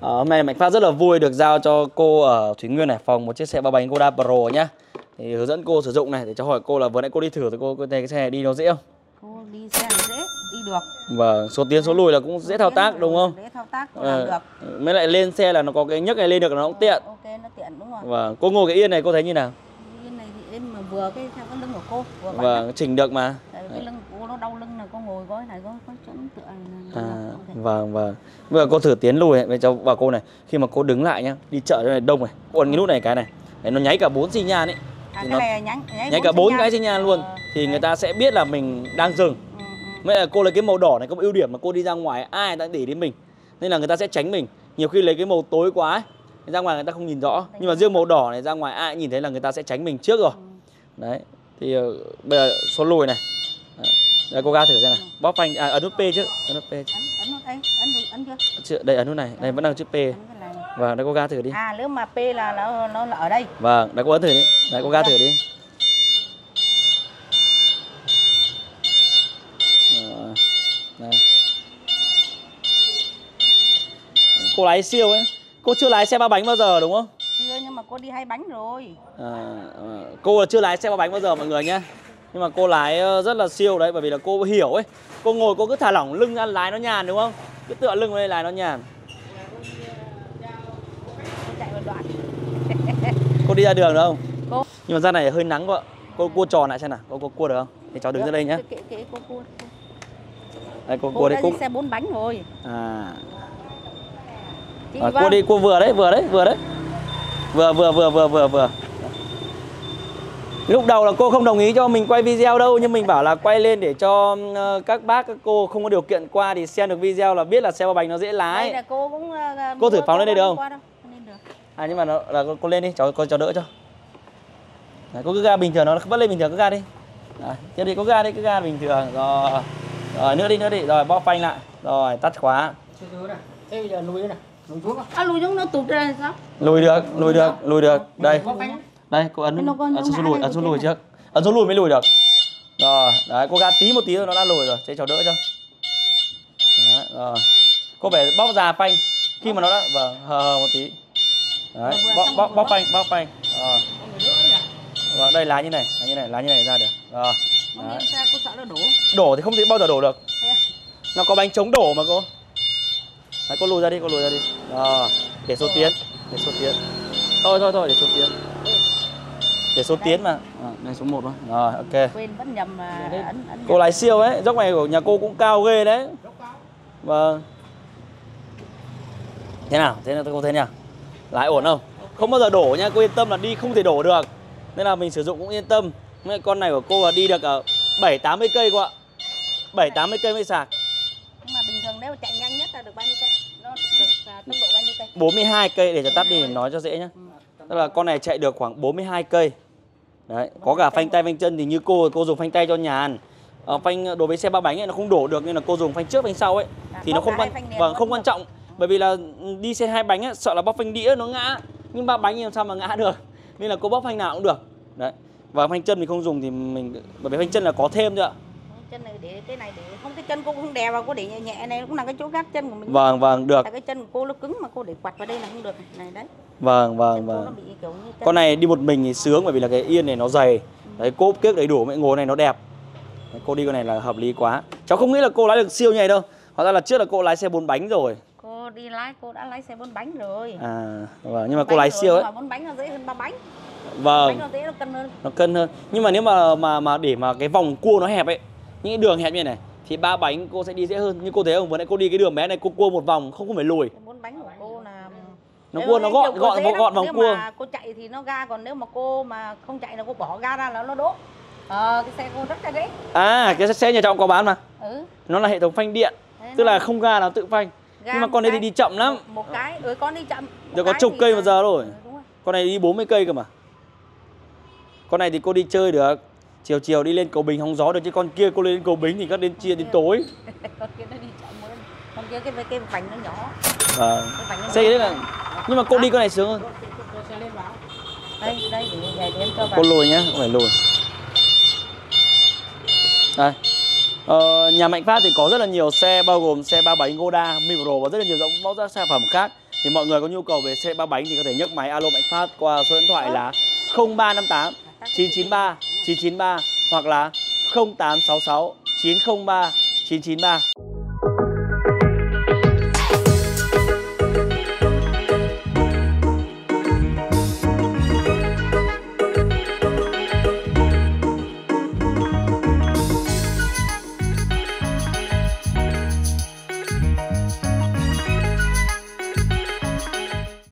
À, hôm nay Mạnh Phát rất là vui được giao cho cô ở Thúy Nguyên Hải Phòng một chiếc xe ba bánh Goda Pro nhá. Thì hướng dẫn cô sử dụng này để cho hỏi cô là vừa nãy cô đi thử thì cô thấy cái xe này đi nó dễ không? cô đi xe này dễ đi được Vâng, số tiến số lùi là cũng dễ thao tác đúng không? dễ thao tác cô làm Ờ, được mới lại lên xe là nó có cái nhấc này lên được là nó cũng tiện. ok nó tiện đúng rồi Vâng, cô ngồi cái yên này cô thấy như nào? cái này thì em mà vừa cái theo cái lưng của cô vừa Vâng, chỉnh được mà. Cái lưng cô nó đau lưng này cô ngồi cái này có có chỗ tựa này là À, vâng vâng. Bây giờ cô thử tiến lùi này, để cho vào cô này. Khi mà cô đứng lại nhá, đi chợ này đông này. Cô ấn cái nút này cái này. Đấy, nó nháy cả bốn xi nhan ấy. à, thì cái nó- này là nhánh nhánh Nháy cả bốn cái xi nhan luôn. Ờ, Thì người đấy. ta sẽ biết là mình đang dừng. Ừ, ừ. Vậy là cô lấy cái màu đỏ này có một ưu điểm mà cô đi ra ngoài ai đã để đến mình. Nên là người ta sẽ tránh mình. Nhiều khi lấy cái màu tối quá ấy, ra ngoài người ta không nhìn rõ. Nhưng mà riêng màu đỏ này ra ngoài ai nhìn thấy là người ta sẽ tránh mình trước rồi. Đấy. Thì ờ, bây giờ số lùi này. Đây cô ga thử xem nào. Bóp phanh à ấn nút P trước, ấn nút P. trước. ấn ấn nút đây ấn ấn chưa Chưa, đây ấn nút này, đây vẫn đang chữ P. Vâng, đây cô ga thử đi. à nếu mà p là nó nó là ở đây Vâng, đấy cô ấn thử đi. Đấy cô ga thử đi. Rồi. Đây. Cô lái siêu ấy. Cô chưa lái xe ba bánh bao giờ đúng không? chưa nhưng mà cô đi hai bánh rồi À, à, cô là chưa lái xe ba bánh bao giờ mọi người nhé Nhưng mà cô lái ờ, rất là siêu đấy Bởi vì là cô hiểu ấy. Cô ngồi cô cứ thả lỏng lưng ra lái nó nhàn đúng không? Cứ tựa lưng đây lái nó nhàn. Cô đi ra đường được không? cô. Nhưng mà ra này hơi nắng quá. Cô cua tròn lại xem nào. Cô, cô cua được không? Thì cháu đứng ra đây nhé kệ kệ cô cô Đây cô cô cua đây cô xe bốn bánh rồi. À, à cua đi cua vừa đấy vừa đấy vừa đấy. Vừa vừa vừa vừa vừa vừa Lúc đầu là cô không đồng ý cho mình quay video đâu Nhưng mình bảo là quay lên để cho ờ, các bác các cô không có điều kiện qua Thì xem được video là biết là xe ba bánh nó dễ đây lái là cô cũng ờ, Cô thử phóng lên đây được không? À nhưng mà nó là cô, lên đi, cháu cô cháu đỡ cho. Đấy, cô cứ ga bình thường nó vẫn lên bình thường cứ ga đi. Đấy, tiếp đi cô ga đi, cứ ga bình thường. Rồi. Rồi nữa đi nữa đi. Rồi bóp phanh lại. Rồi tắt khóa. Thế bây giờ lùi đây này. Lùi xuống. à lùi xuống nó tụt ra sao Lùi được, lùi được, lùi được. Đây. Đây, cô ấn có- ấn ngã lùi, ấn xuống một lùi trước. Ấn xuống lùi mới lùi được. Rồi, đấy, cô ga tí một tí rồi nó đã lùi rồi, chế cháu đỡ cho. Đấy, rồi. Cô phải bóp già phanh. Khi mà nó đã vâng, hờ hờ một tí. Đấy, rồi bóp đó. phanh, bóp phanh. Rồi. Vâng, đây lái như này, lái như này, lái như này ra được. Rồi. Đấy. đổ thì không thể bao giờ đổ được. À? Nó có bánh chống đổ mà cô. Đấy, cô lùi ra đi, cô lùi ra đi. Rồi, để số tiến, để số tiến. Thôi thôi thôi, để số tiến. Để số tiến mà. À, đây số 1 thôi. Rồi, ok. quên vẫn nhầm mà ấn ấn Cô lái siêu ấy, dốc này của nhà cô cũng cao ghê đấy. Vâng. Thế nào? Thế nào cô thấy nhỉ? Lái ổn không? Không bao giờ đổ nha, cô yên tâm là đi không thể đổ được. Nên là mình sử dụng cũng yên tâm. Mấy con này của cô là đi được ở 7 80 cây cô ạ. 7 80 cây mới sạc. nhưng mà bình thường nếu chạy nhanh nhất là được bao nhiêu cây nó được à, tốc độ bao nhiêu cây 42 cây để cho tắt đi nói cho dễ nhá. Tức là con này chạy được khoảng 42 cây. Đấy, có cả phanh tay phanh chân thì như cô cô dùng phanh tay cho nhàn. Ờ, phanh đối với xe ba bánh ấy nó không đổ được nên là cô dùng phanh trước phanh sau ấy. À, thì nó không quan đều vâng không quan trọng bởi vì là đi xe hai bánh ấy, sợ là bóp phanh đĩa nó ngã. Nhưng ba bánh thì làm sao mà ngã được? Nên là cô bóp phanh nào cũng được. Đấy và phanh chân mình không dùng thì mình bởi vì phanh chân là có thêm thôi ạ. Chân này để cái này để không cái chân cô không đè vào cô để nhẹ nhẹ này cũng là cái chỗ gác chân của mình. Vâng vâng được. Là cái chân của cô nó cứng mà cô để quặt vào đây là không được. Này, này đấy vâng vâng vâng. con này đi một mình thì sướng bởi vì là cái yên này nó dày. Đấy cốp kiếc đầy đủ mẹ ngồi này nó đẹp. Đấy, cô đi con này là hợp lý quá. Cháu không nghĩ là cô lái được siêu như này đâu. Hóa ra là trước là cô lái xe bốn bánh rồi. Cô đi lái cô đã lái xe bốn bánh rồi. À vâng nhưng mà cô lái siêu ấy. bốn bánh nó dễ hơn ba bánh. Vâng. Bánh nó dễ nó cân hơn. Nó cân hơn. Nhưng mà nếu mà mà mà để mà cái vòng cua nó hẹp ấy những cái đường hẹp như này thì ba bánh cô sẽ đi dễ hơn. Nhưng cô thấy không? Vừa nãy cô đi cái đường bé này cô cua một vòng không không phải lùi. Bốn bánh của cô nó cua nó cái gọn gọn gọn, gọn vòng cua mà cô chạy thì nó ga còn nếu mà cô mà không chạy là cô bỏ ga ra là nó đỗ ờ cái xe cô rất là dễ à cái xe nhà trọng có bán mà. Ừ. Nó là hệ thống phanh điện Thế tức là không ga nó tự phanh. Ga nhưng mà con đấy thì cái- đi chậm lắm. một, một cái. Ừ con đi chậm. Được có cái chục cây là- một giờ rồi. Ừ, rồi. con này đi 40 cây cơ mà. Con này thì cô đi chơi được. Chiều chiều đi lên cầu bình hóng gió được chứ con kia cô lên cầu bình thì các đến chia đến tối. Con kia nó đi chậm hơn. Con kia cái cái vành nó nhỏ. Cái vành nó xe đấy là nhưng mà cô đi con này sướng hơn. Đây đây để, để, để em cho vào cô lùi nhá không phải lùi. Đây. Ờ, nhà Mạnh Phát thì có rất là nhiều xe bao gồm xe ba bánh Goda, Mi Pro và rất là nhiều dòng mẫu các sản phẩm khác. Thì mọi người có nhu cầu về xe ba bánh thì có thể nhấc máy alo Mạnh Phát qua số điện thoại là 0358 993 993 hoặc là 0866 903 993